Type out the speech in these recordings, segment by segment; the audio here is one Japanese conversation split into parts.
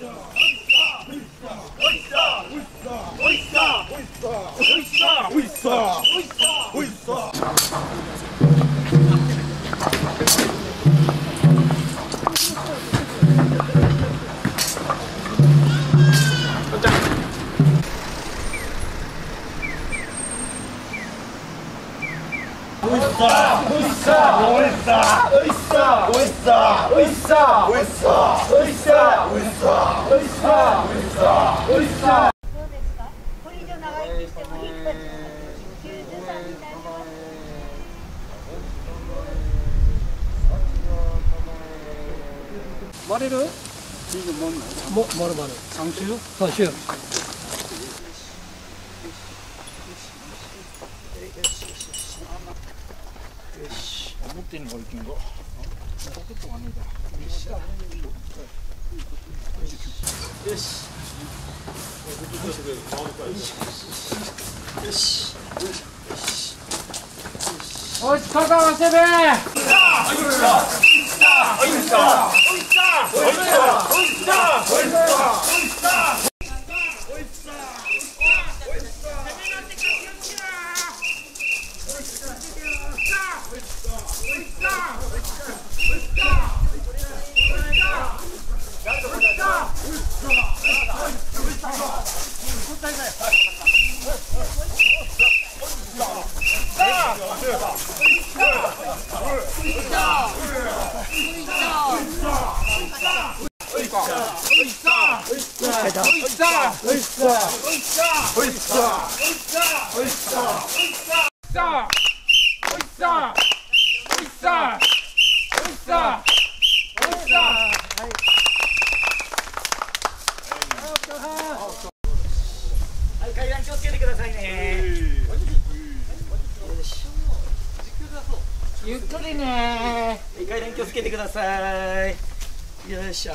Oysa, oysa, oysa, oysa. どうですかこれ以上長生きしてもいい93になりますも、まるまる。三週三週。思ってんのがいけんが。 어이 가가 세배. 階段気をつけてくださいね。ゆっくりね。階段気をつけてください。よいしょ。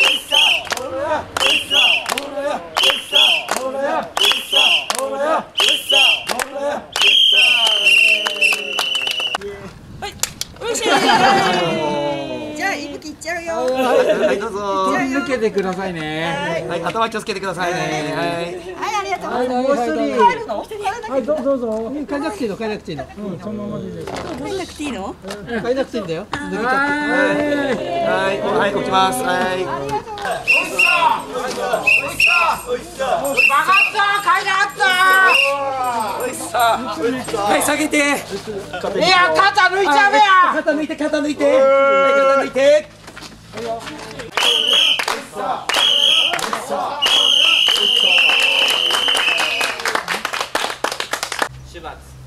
じゃあ、いぶきいっちゃうよ。はい、どうぞ。抜けてくださいね。はい、頭気をつけてくださいね。はい、ありがとうございます。もう一人。帰るの帰はい、どうどうぞ。帰らなくていいの、帰らなくていいの？うん、そのままでいいです。らなくていいの？帰らなくていいんだよ。抜けちゃって。はい、はい、起きます。はい。はい、下げて。いや、肩抜いちゃうや。肩抜いて、肩抜いて。はい、肩抜いて。出発。十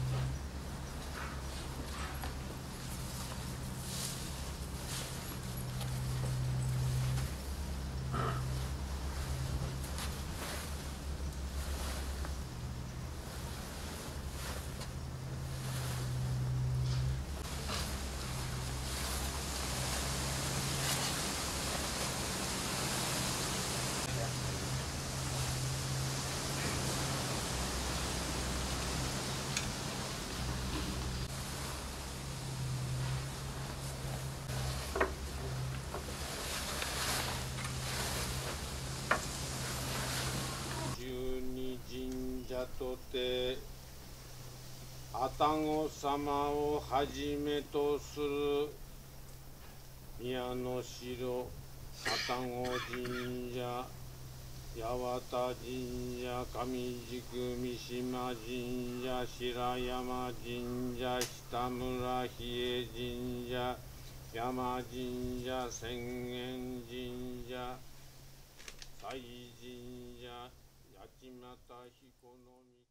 とて愛宕様をはじめとする宮の城愛宕神社八幡神社上宿三島神社白山神社下村比叡神社山神社浅間神社西神社また彦の御